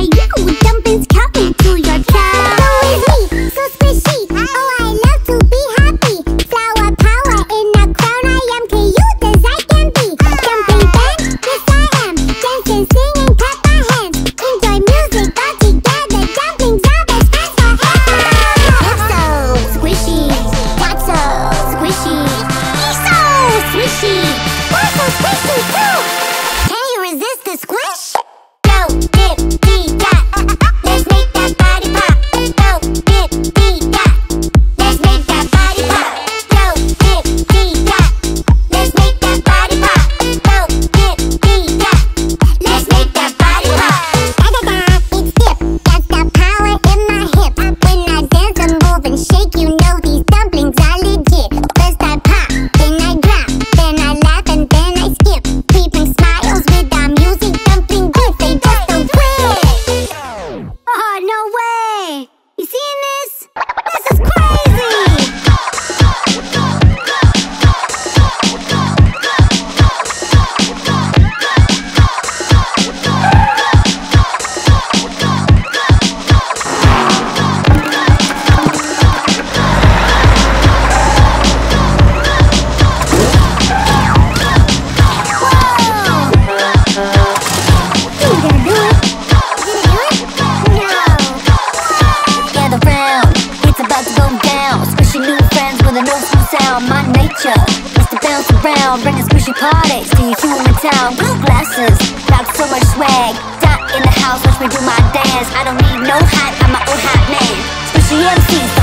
I go jumping. You see in around, bringing squishy parties to your human town. Blue glasses, got so much swag. Dot in the house, watch me do my dance. I don't need no hat, I'm my own hat man. Squishy MCs,